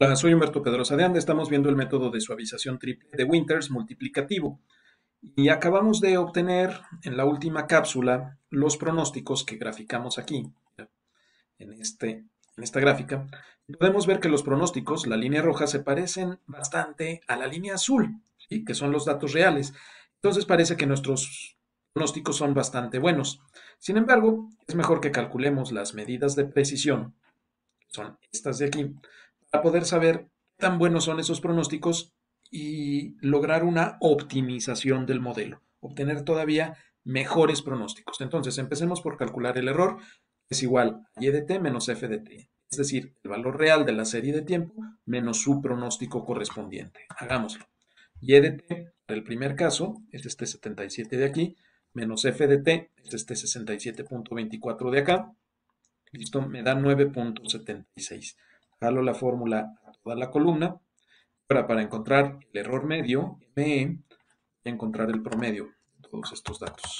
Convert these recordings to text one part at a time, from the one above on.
Hola, soy Humberto Pedrosa de Ande. Estamos viendo el método de suavización triple de Winters multiplicativo. Y acabamos de obtener en la última cápsula los pronósticos que graficamos aquí, en, este, en esta gráfica. Podemos ver que los pronósticos, la línea roja, se parecen bastante a la línea azul, que son los datos reales. Entonces parece que nuestros pronósticos son bastante buenos. Sin embargo, es mejor que calculemos las medidas de precisión, que son estas de aquí, para poder saber qué tan buenos son esos pronósticos y lograr una optimización del modelo, obtener todavía mejores pronósticos. Entonces, empecemos por calcular el error, es igual a y de t menos f de t, es decir, el valor real de la serie de tiempo menos su pronóstico correspondiente. Hagámoslo. y de t, para el primer caso, es este 77 de aquí, menos f de t, es este 67.24 de acá. Listo, me da 9.76. Jalo la fórmula a toda la columna. Ahora, para encontrar el error medio, ME, encontrar el promedio de todos estos datos.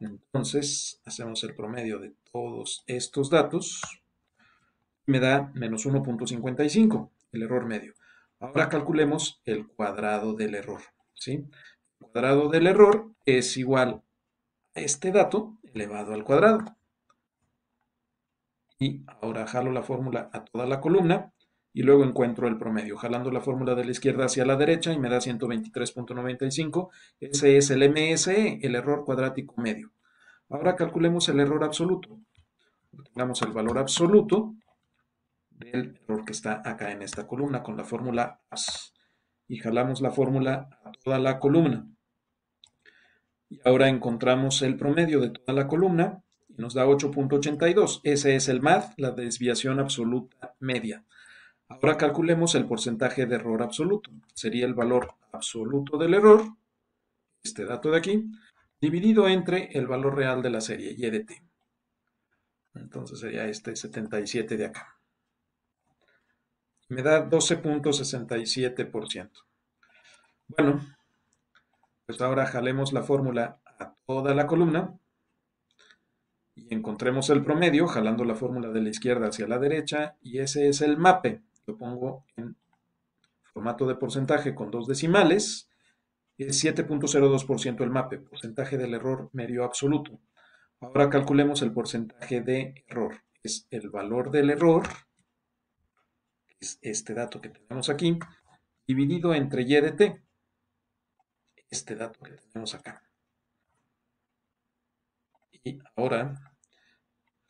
Entonces, hacemos el promedio de todos estos datos. Me da menos 1.55, el error medio. Ahora calculemos el cuadrado del error. ¿sí? El cuadrado del error es igual a este dato elevado al cuadrado y ahora jalo la fórmula a toda la columna y luego encuentro el promedio, jalando la fórmula de la izquierda hacia la derecha y me da 123.95. Ese es el MSE, el error cuadrático medio. Ahora calculemos el error absoluto. Tengamos el valor absoluto del error que está acá en esta columna con la fórmula AS. Y jalamos la fórmula a toda la columna. Y ahora encontramos el promedio de toda la columna nos da 8.82. Ese es el MAD, la desviación absoluta media. Ahora calculemos el porcentaje de error absoluto. Sería el valor absoluto del error, este dato de aquí, dividido entre el valor real de la serie, y de t. Entonces sería este 77 de acá. Me da 12.67%. Bueno, pues ahora jalemos la fórmula a toda la columna y encontremos el promedio jalando la fórmula de la izquierda hacia la derecha y ese es el MAPE. Lo pongo en formato de porcentaje con dos decimales. Es 7.02% el MAPE, porcentaje del error medio absoluto. Ahora calculemos el porcentaje de error. Es el valor del error, es este dato que tenemos aquí, dividido entre y de t, este dato que tenemos acá. Y ahora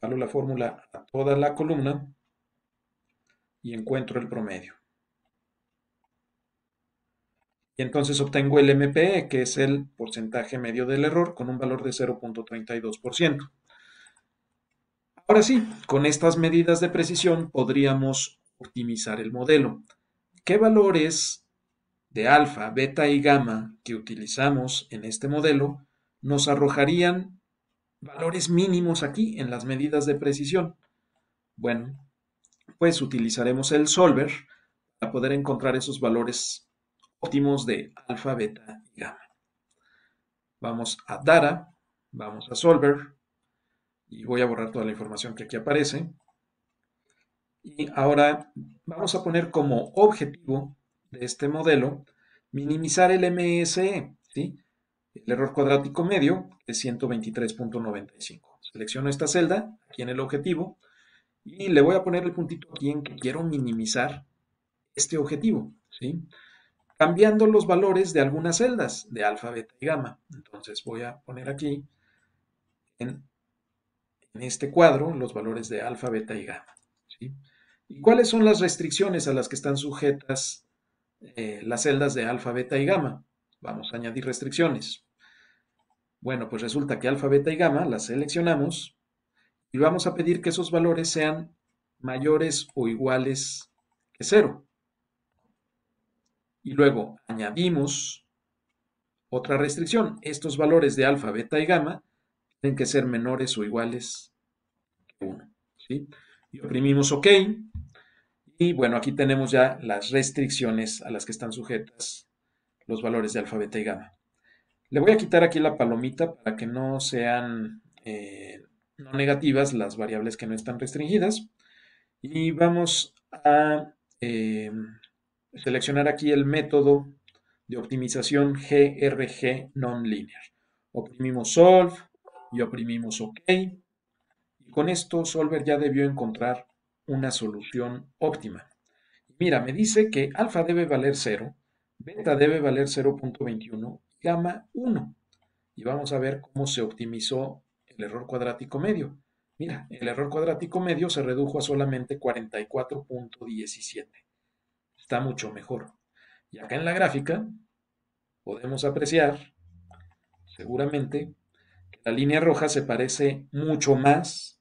jalo la fórmula a toda la columna y encuentro el promedio. Y entonces obtengo el MPE, que es el porcentaje medio del error, con un valor de 0.32%. Ahora sí, con estas medidas de precisión podríamos optimizar el modelo. ¿Qué valores de alfa, beta y gamma que utilizamos en este modelo nos arrojarían valores mínimos aquí en las medidas de precisión. Bueno, pues utilizaremos el solver para poder encontrar esos valores óptimos de alfa, beta y gamma. Vamos a data, vamos a solver y voy a borrar toda la información que aquí aparece. Y ahora vamos a poner como objetivo de este modelo minimizar el MSE, ¿sí? El error cuadrático medio es 123.95. Selecciono esta celda aquí en el objetivo y le voy a poner el puntito aquí en que quiero minimizar este objetivo, ¿sí? cambiando los valores de algunas celdas de alfa, beta y gamma. Entonces voy a poner aquí en, este cuadro los valores de alfa, beta y gamma. ¿Y cuáles son las restricciones a las que están sujetas eh, las celdas de alfa, beta y gamma? Vamos a añadir restricciones. Bueno, pues resulta que alfa, beta y gamma las seleccionamos y vamos a pedir que esos valores sean mayores o iguales que cero. Y luego añadimos otra restricción. Estos valores de alfa, beta y gamma tienen que ser menores o iguales que 1. ¿sí? Y oprimimos OK. Y bueno, aquí tenemos ya las restricciones a las que están sujetas los valores de alfa, beta y gamma. Le voy a quitar aquí la palomita para que no sean eh, no negativas las variables que no están restringidas. Y vamos a eh, seleccionar aquí el método de optimización GRG nonlinear. Oprimimos Solve y oprimimos OK. Y con esto Solver ya debió encontrar una solución óptima. Mira, me dice que alfa debe valer 0, beta debe valer 0.21 y gamma 1. Y vamos a ver cómo se optimizó el error cuadrático medio. Mira, el error cuadrático medio se redujo a solamente 44.17. Está mucho mejor. Y acá en la gráfica podemos apreciar, seguramente, que la línea roja se parece mucho más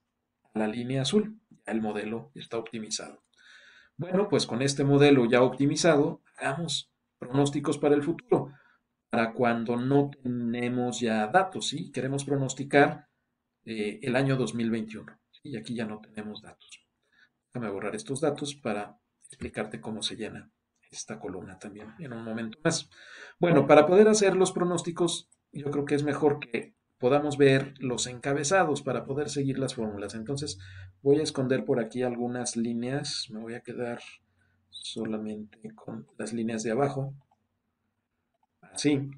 a la línea azul. Ya el modelo está optimizado. Bueno, pues con este modelo ya optimizado, hagamos pronósticos para el futuro, para cuando no tenemos ya datos, ¿sí? Queremos pronosticar eh, el año 2021, y aquí ya no tenemos datos. Déjame borrar estos datos para explicarte cómo se llena esta columna también en un momento más. Bueno, para poder hacer los pronósticos, yo creo que es mejor que podamos ver los encabezados para poder seguir las fórmulas. Entonces voy a esconder por aquí algunas líneas, me voy a quedar solamente con las líneas de abajo, así.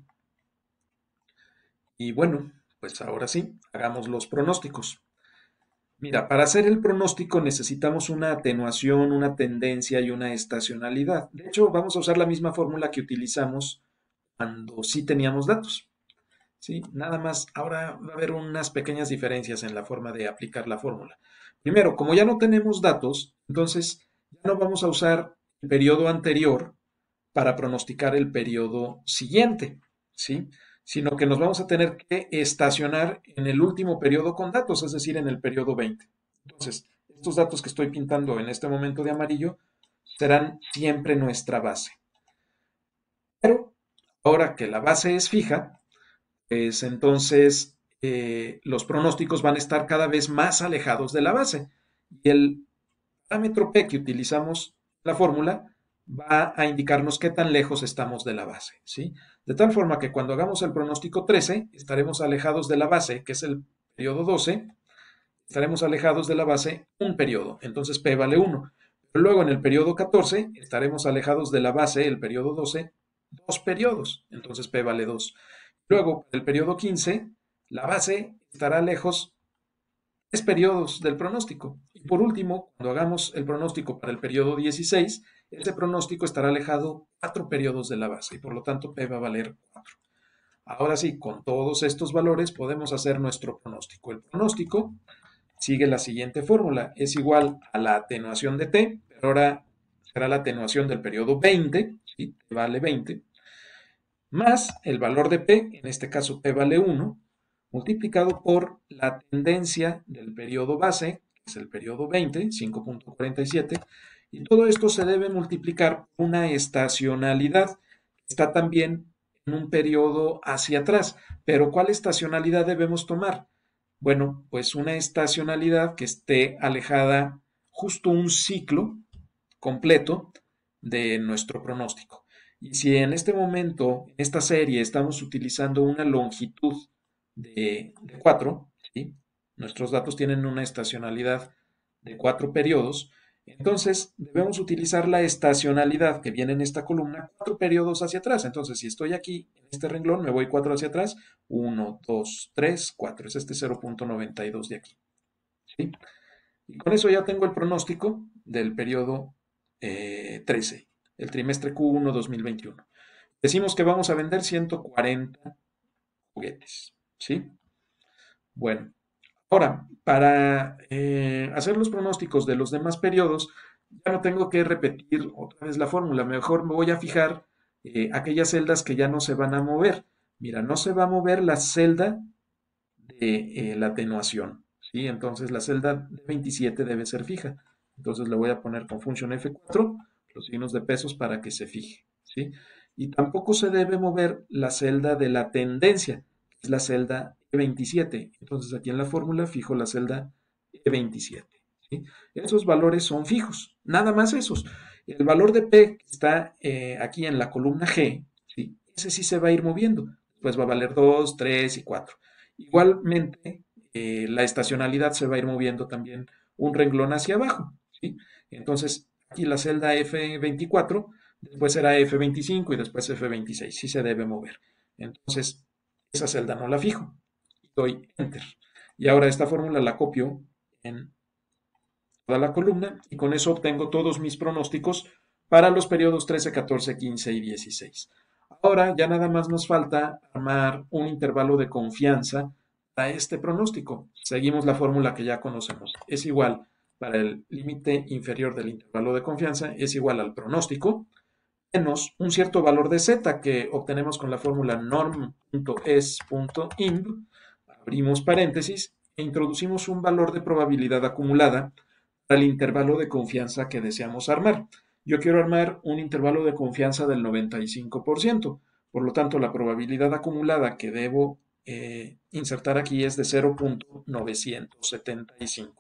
Y bueno, pues ahora sí, hagamos los pronósticos. Mira, para hacer el pronóstico necesitamos una atenuación, una tendencia y una estacionalidad. De hecho, vamos a usar la misma fórmula que utilizamos cuando sí teníamos datos. ¿sí? Nada más, ahora va a haber unas pequeñas diferencias en la forma de aplicar la fórmula. Primero, como ya no tenemos datos, entonces ya no vamos a usar el periodo anterior para pronosticar el periodo siguiente, ¿sí? Sino que nos vamos a tener que estacionar en el último periodo con datos, es decir, en el periodo 20. Entonces, estos datos que estoy pintando en este momento de amarillo serán siempre nuestra base. Pero ahora que la base es fija, pues entonces eh, los pronósticos van a estar cada vez más alejados de la base. Y el parámetro P que utilizamos la fórmula va a indicarnos qué tan lejos estamos de la base, ¿sí? De tal forma que cuando hagamos el pronóstico 13, estaremos alejados de la base, que es el periodo 12, estaremos alejados de la base un periodo, entonces P vale 1. Pero luego en el periodo 14 estaremos alejados de la base, el periodo 12, dos periodos, entonces P vale 2. Luego, el periodo 15, la base estará lejos tres periodos del pronóstico. Y por último, cuando hagamos el pronóstico para el periodo 16, ese pronóstico estará alejado cuatro periodos de la base y por lo tanto P va a valer 4. Ahora sí, con todos estos valores podemos hacer nuestro pronóstico. El pronóstico sigue la siguiente fórmula. Es igual a la atenuación de T, pero ahora será la atenuación del periodo 20, ¿sí? vale 20, más el valor de P, en este caso P vale 1, multiplicado por la tendencia del periodo base, que es el periodo 20, 5.47, y todo esto se debe multiplicar por una estacionalidad, que está también en un periodo hacia atrás. Pero ¿cuál estacionalidad debemos tomar? Bueno, pues una estacionalidad que esté alejada justo un ciclo completo de nuestro pronóstico. Y si en este momento, en esta serie, estamos utilizando una longitud de, 4, nuestros datos tienen una estacionalidad de 4 periodos, entonces debemos utilizar la estacionalidad que viene en esta columna, 4 periodos hacia atrás. Entonces, si estoy aquí en este renglón, me voy 4 hacia atrás, 1, 2, 3, 4. Es este 0.92 de aquí. Y con eso ya tengo el pronóstico del periodo 13. Eh, el trimestre Q1 2021. Decimos que vamos a vender 140 juguetes, ¿sí? Bueno, ahora, para eh, hacer los pronósticos de los demás periodos, ya no tengo que repetir otra vez la fórmula, mejor me voy a fijar eh, aquellas celdas que ya no se van a mover. Mira, no se va a mover la celda de eh, la atenuación, ¿sí? Entonces la celda de 27 debe ser fija. Entonces le voy a poner con función F4 los signos de pesos para que se fije. ¿sí? Y tampoco se debe mover la celda de la tendencia, es la celda E27. Entonces aquí en la fórmula fijo la celda E27. ¿sí? Esos valores son fijos, nada más esos. El valor de P que está eh, aquí en la columna G, ese sí se va a ir moviendo. Pues va a valer 2, 3 y 4. Igualmente, eh, la estacionalidad se va a ir moviendo también un renglón hacia abajo. Entonces, aquí la celda F24, después será F25 y después F26, sí se debe mover. Entonces, esa celda no la fijo. Doy Enter. Y ahora esta fórmula la copio en toda la columna y con eso obtengo todos mis pronósticos para los periodos 13, 14, 15 y 16. Ahora ya nada más nos falta armar un intervalo de confianza a este pronóstico. Seguimos la fórmula que ya conocemos. Es igual para el límite inferior del intervalo de confianza, es igual al pronóstico, menos un cierto valor de z que obtenemos con la fórmula norm.es.ind, abrimos paréntesis e introducimos un valor de probabilidad acumulada para el intervalo de confianza que deseamos armar. Yo quiero armar un intervalo de confianza del 95%, por lo tanto la probabilidad acumulada que debo eh, insertar aquí es de 0.975.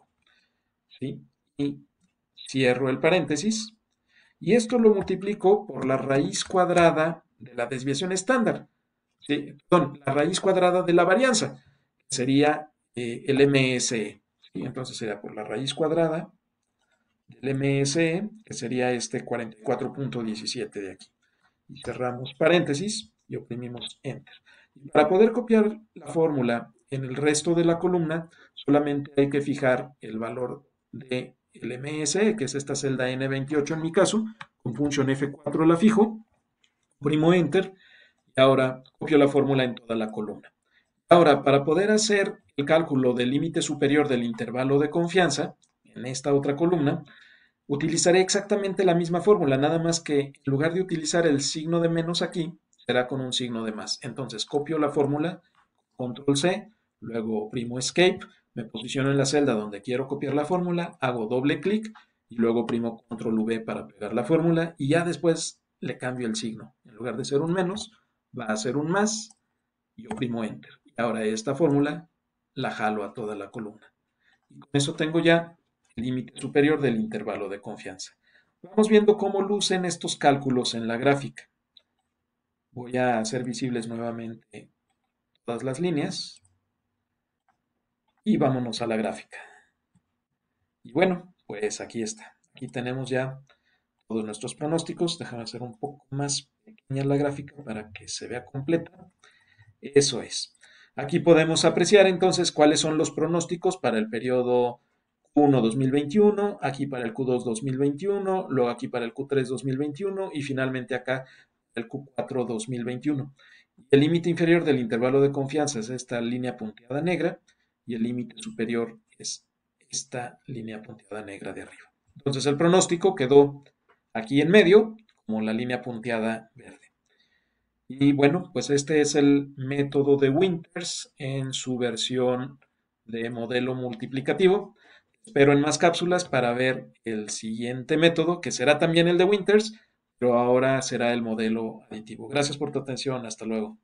¿sí? Y cierro el paréntesis. Y esto lo multiplico por la raíz cuadrada de la desviación estándar. ¿sí? Perdón, la raíz cuadrada de la varianza, que sería eh, el MSE. Entonces sería por la raíz cuadrada del MSE, que sería este 44.17 de aquí. Y cerramos paréntesis y oprimimos Enter. Para poder copiar la fórmula en el resto de la columna, solamente hay que fijar el valor del MSE, que es esta celda N28 en mi caso, con función F4 la fijo, primo Enter, y ahora copio la fórmula en toda la columna. Ahora, para poder hacer el cálculo del límite superior del intervalo de confianza, en esta otra columna, utilizaré exactamente la misma fórmula, nada más que en lugar de utilizar el signo de menos aquí, será con un signo de más. Entonces copio la fórmula, control C, luego primo escape, me posiciono en la celda donde quiero copiar la fórmula, hago doble clic y luego primo control V para pegar la fórmula y ya después le cambio el signo. En lugar de ser un menos, va a ser un más y oprimo enter. Y ahora esta fórmula la jalo a toda la columna. Y con eso tengo ya el límite superior del intervalo de confianza. Vamos viendo cómo lucen estos cálculos en la gráfica. Voy a hacer visibles nuevamente todas las líneas. Y vámonos a la gráfica. Y bueno, pues aquí está. Aquí tenemos ya todos nuestros pronósticos. Déjame hacer un poco más pequeña la gráfica para que se vea completa. Eso es. Aquí podemos apreciar entonces cuáles son los pronósticos para el periodo Q1 2021, aquí para el Q2 2021, luego aquí para el Q3 2021 y finalmente acá el Q4 2021. El límite inferior del intervalo de confianza es esta línea punteada negra y el límite superior es esta línea punteada negra de arriba. Entonces el pronóstico quedó aquí en medio como la línea punteada verde. Y bueno, pues este es el método de Winters en su versión de modelo multiplicativo. Espero en más cápsulas para ver el siguiente método, que será también el de Winters, pero ahora será el modelo aditivo. Gracias por tu atención. Hasta luego.